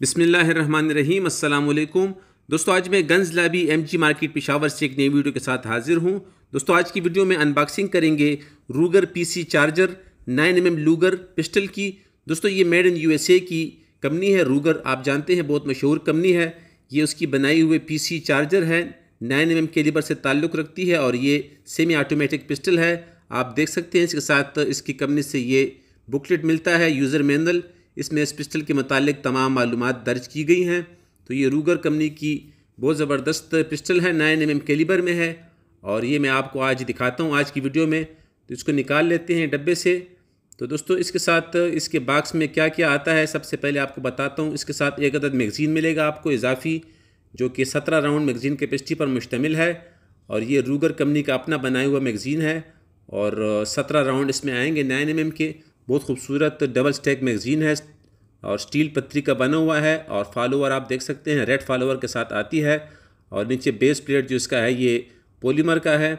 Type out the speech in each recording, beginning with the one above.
बिसमीम दोस्तों, आज मैं गंज लाबी एम जी मार्केट पिशावर से एक नई वीडियो के साथ हाजिर हूँ। दोस्तों, आज की वीडियो में अनबॉक्सिंग करेंगे Ruger PC charger 9 M M Luger pistol की। दोस्तों, ये मेड इन यूएसए की कंपनी है। रूगर आप जानते हैं, बहुत मशहूर कंपनी है। ये उसकी बनाई हुए पीसी चार्जर है। नाइन एम एम कैलिबर से ताल्लुक़ रखती है और ये सेमी ऑटोमेटिक पिस्टल है। आप देख सकते हैं इसके साथ इसकी कंपनी से ये बुकलेट मिलता है यूज़र मैनुअल इसमें इस पिस्टल के मतलब तमाम मालूम दर्ज की गई हैं। तो ये रूगर कंपनी की बहुत ज़बरदस्त पिस्टल है, नाइन एम एम कैलिबर में है। और ये मैं आपको आज दिखाता हूँ, आज की वीडियो में। तो इसको निकाल लेते हैं डब्बे से। तो दोस्तों, इसके साथ, इसके बॉक्स में क्या क्या आता है, सबसे पहले आपको बताता हूँ। इसके साथ एक अदद मैगज़ीन मिलेगा आपको, इजाफ़ी, जो कि सत्रह राउंड मैगज़ीन कैपेसिटी पर मुश्तमिल है। और ये रूगर कंपनी का अपना बनाया हुआ मैगज़ीन है। और, सत्रह राउंड इसमें आएँगे नाइन एम के। बहुत खूबसूरत डबल स्टैक मैगज़ीन है, और स्टील पत्ती का बना हुआ है, और फॉलोवर आप देख सकते हैं रेड फॉलोवर के साथ आती है, और नीचे बेस प्लेट जो इसका है, ये पॉलीमर का है।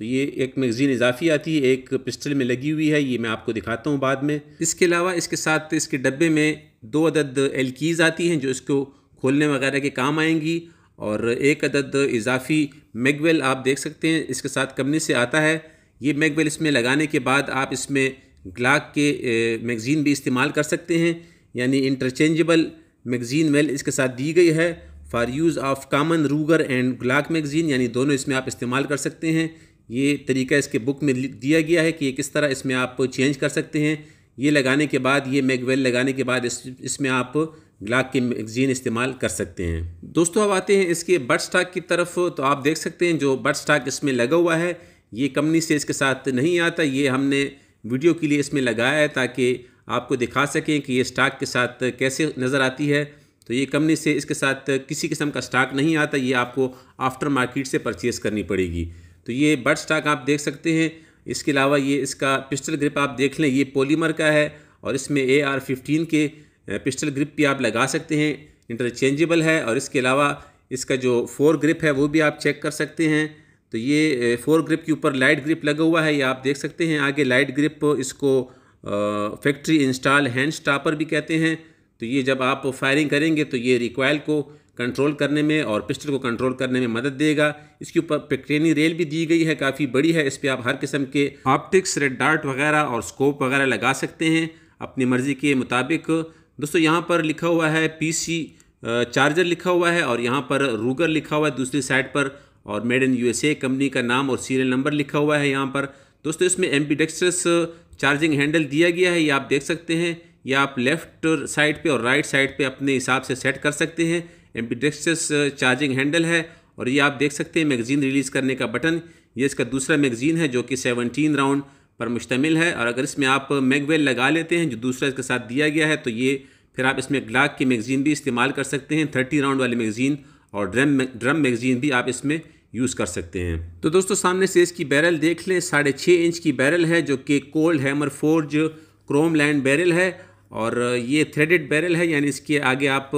तो ये एक मैगज़ीन इजाफी आती है, एक पिस्टल में लगी हुई है, ये मैं आपको दिखाता हूँ बाद में। इसके अलावा इसके साथ इसके डब्बे में दो अदद एलकीज़ आती हैं, जो इसको खोलने वगैरह के काम आएँगी, और एक अदद इजाफी मैगवेल आप देख सकते हैं, इसके साथ कंपनी से आता है। ये मैगवेल इसमें लगाने के बाद आप इसमें ग्लाक के मैगज़ीन भी इस्तेमाल कर सकते हैं, यानी इंटरचेंजेबल मैगज़ीन वेल इसके साथ दी गई है। For use of common Ruger and Glock magazine, यानी दोनों इसमें आप इस्तेमाल कर सकते हैं। ये तरीका इसके बुक में दिया गया है कि ये किस तरह इसमें आप चेंज कर सकते हैं। ये लगाने के बाद, ये मैगवेल लगाने के बाद इस, इसमें आप ग्लाक की मैगज़ीन इस्तेमाल कर सकते हैं। दोस्तों, अब आते हैं इसके बट स्टाक की तरफ़। तो आप देख सकते हैं जो बट स्टाक इसमें लगा हुआ है। ये कंपनी से इसके साथ नहीं आता। ये हमने वीडियो के लिए इसमें लगाया है ताकि आपको दिखा सकें कि ये स्टॉक के साथ कैसे नज़र आती है। तो ये कंपनी से इसके साथ किसी किस्म का स्टॉक नहीं आता, ये आपको आफ्टर मार्केट से परचेज़ करनी पड़ेगी। तो ये बट स्टॉक आप देख सकते हैं। इसके अलावा ये इसका पिस्टल ग्रिप आप देख लें, ये पोलीमर का है और इसमें ए आर फिफ्टीन के पिस्टल ग्रिप भी आप लगा सकते हैं। इंटरचेंजेबल है और इसके अलावा इसका जो फोर ग्रिप है वो भी आप चेक कर सकते हैं। तो ये फोर ग्रिप के ऊपर लाइट ग्रिप लगा हुआ है, ये आप देख सकते हैं। आगे लाइट ग्रिप इसको फैक्ट्री इंस्टॉल हैंड स्टापर भी कहते हैं। तो ये जब आप फायरिंग करेंगे तो ये रिक्वाइल को कंट्रोल करने में और पिस्टल को कंट्रोल करने में मदद देगा। इसके ऊपर पेक्रेनी रेल भी दी गई है, काफ़ी बड़ी है। इस पर आप हर किस्म के ऑप्टिक्स रेड डार्ट वगैरह और स्कोप वगैरह लगा सकते हैं, अपनी मर्ज़ी के मुताबिक। दोस्तों, यहाँ पर लिखा हुआ है पीसी चार्जर लिखा हुआ है और यहाँ पर रूगर लिखा हुआ है, दूसरी साइड पर। और मेड इन यूएसए कंपनी का नाम और सीरियल नंबर लिखा हुआ है यहाँ पर। दोस्तों, इसमें एम चार्जिंग हैंडल दिया गया है, ये आप देख सकते हैं। ये आप लेफ़्ट साइड पे और राइट साइड पे अपने हिसाब से सेट कर सकते हैं। एम्बिडेक्सस चार्जिंग हैंडल है और ये आप देख सकते हैं मैगज़ीन रिलीज़ करने का बटन। ये इसका दूसरा मैगज़ीन है जो कि 17 राउंड पर मुश्तमिल है और अगर इसमें आप मैगवेल लगा लेते हैं, जो दूसरा इसके साथ दिया गया है तो ये फिर आप इसमें ग्लाक की मैगज़ीन भी इस्तेमाल कर सकते हैं। थर्टी राउंड वाली मैगज़ीन और ड्रम ड्रम मैगज़ीन भी आप इसमें यूज़ कर सकते हैं। तो दोस्तों, सामने से इसकी बैरल देख लें। साढ़े छः इंच की बैरल है, जो कि cold hammer forge chrome lined barrel है और ये थ्रेडेड बैरल है, यानी इसके आगे आप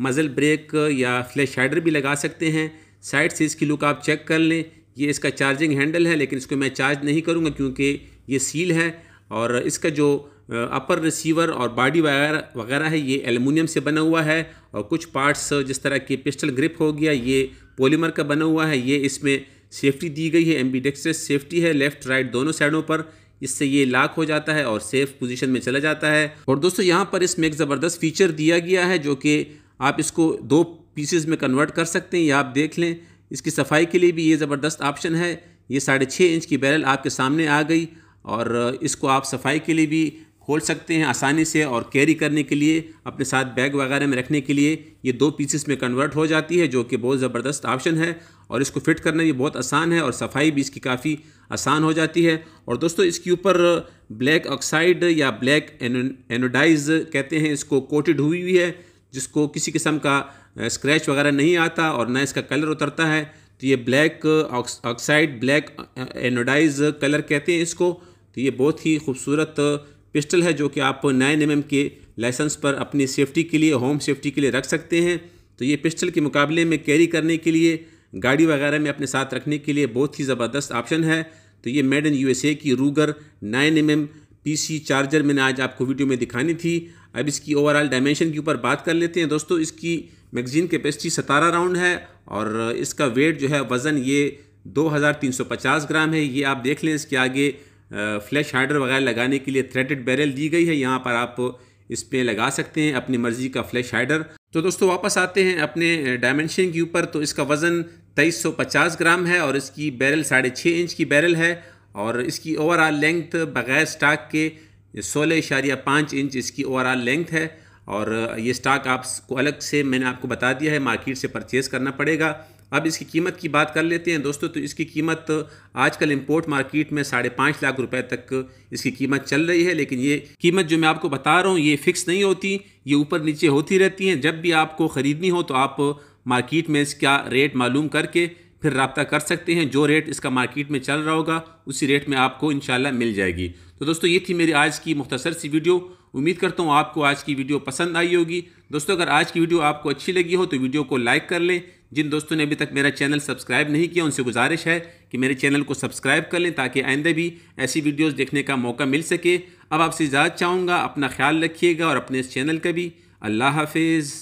मज़ल ब्रेक या फ्लैश हाइडर भी लगा सकते हैं। साइड से इसकी लुक आप चेक कर लें। ये इसका चार्जिंग हैंडल है, लेकिन इसको मैं चार्ज नहीं करूँगा क्योंकि ये सील है और इसका जो अपर रिसीवर और बॉडी वगैरह वगैरह है, ये एलुमिनियम से बना हुआ है और कुछ पार्ट्स जिस तरह की पिस्टल ग्रिप हो गया, ये पॉलीमर का बना हुआ है, ये इसमें सेफ्टी दी गई है एम्बीडेक्सस सेफ्टी है लेफ़्ट राइट दोनों साइडों पर। इससे ये लॉक हो जाता है और सेफ़ पोजीशन में चला जाता है। और दोस्तों, यहाँ पर इसमें एक ज़बरदस्त फीचर दिया गया है, जो कि आप इसको दो पीसेज में कन्वर्ट कर सकते हैं। ये आप देख लें, इसकी सफ़ाई के लिए भी ये ज़बरदस्त ऑप्शन है। ये साढ़े छः इंच की बैरल आपके सामने आ गई और इसको आप सफ़ाई के लिए भी खोल सकते हैं आसानी से और कैरी करने के लिए, अपने साथ बैग वगैरह में रखने के लिए ये दो पीसेस में कन्वर्ट हो जाती है, जो कि बहुत ज़बरदस्त ऑप्शन है और इसको फिट करना ये बहुत आसान है और सफ़ाई भी इसकी काफ़ी आसान हो जाती है। और दोस्तों, इसके ऊपर ब्लैक ऑक्साइड या ब्लैक एनोडाइज कहते हैं, इसको कोटेड हुई हुई है, जिसको किसी किस्म का स्क्रैच वगैरह नहीं आता और ना इसका कलर उतरता है। तो ये black oxide black anodize colour कहते हैं इसको। तो ये बहुत ही खूबसूरत पिस्टल है जो कि आप नाइन एम के लाइसेंस पर अपनी सेफ्टी के लिए, होम सेफ्टी के लिए रख सकते हैं। तो ये पिस्टल के मुकाबले में कैरी करने के लिए, गाड़ी वगैरह में अपने साथ रखने के लिए बहुत ही ज़बरदस्त ऑप्शन है। तो ये मेड इन यूएसए की Ruger nine M PC charger मैंने आज आपको वीडियो में दिखानी थी। अब इसकी ओवरऑल डायमेंशन के ऊपर बात कर लेते हैं दोस्तों। इसकी मैगज़ीन कैपेसिटी सतारह राउंड है और इसका वेट जो है वज़न ये 2350 ग्राम है। ये आप देख लें इसके आगे फ्लैश हाइडर वगैरह लगाने के लिए थ्रेडेड बैरल दी गई है। यहाँ पर आप इस पर लगा सकते हैं अपनी मर्ज़ी का फ्लैश हाइडर तो दोस्तों, वापस आते हैं अपने डायमेंशन के ऊपर। तो इसका वज़न तेईस सौ पचास ग्राम है और इसकी बैरल साढ़े छः इंच की बैरल है और इसकी ओवरऑल लेंथ बग़ैर स्टाक के सोलह इशारिया पाँच इंच इसकी ओवरऑल लेंथ है। और ये स्टॉक आपको अलग से मैंने आपको बता दिया है मार्केट से परचेज़ करना पड़ेगा। अब इसकी कीमत की बात कर लेते हैं दोस्तों तो इसकी कीमत आजकल इंपोर्ट मार्केट में साढ़े पाँच लाख रुपए तक इसकी कीमत चल रही है। लेकिन ये कीमत जो मैं आपको बता रहा हूँ, ये फ़िक्स नहीं होती, ये ऊपर नीचे होती रहती हैं। जब भी आपको ख़रीदनी हो तो आप मार्केट में इसका रेट मालूम करके फिर रबता कर सकते हैं। जो रेट इसका मार्केट में चल रहा होगा, उसी रेट में आपको इन मिल जाएगी। तो दोस्तों, ये थी मेरी आज की मुख्तसर सी वीडियो। उम्मीद करता हूँ आपको आज की वीडियो पसंद आई होगी। दोस्तों, अगर आज की वीडियो आपको अच्छी लगी हो तो वीडियो को लाइक कर लें। जिन दोस्तों ने अभी तक मेरा चैनल सब्सक्राइब नहीं किया, उनसे गुजारिश है कि मेरे चैनल को सब्सक्राइब कर लें, ताकि आइंदा भी ऐसी वीडियोस देखने का मौका मिल सके। अब आपसे इजाज़त चाहूँगा, अपना ख्याल रखिएगा और अपने इस चैनल का भी। अल्लाह हाफिज़।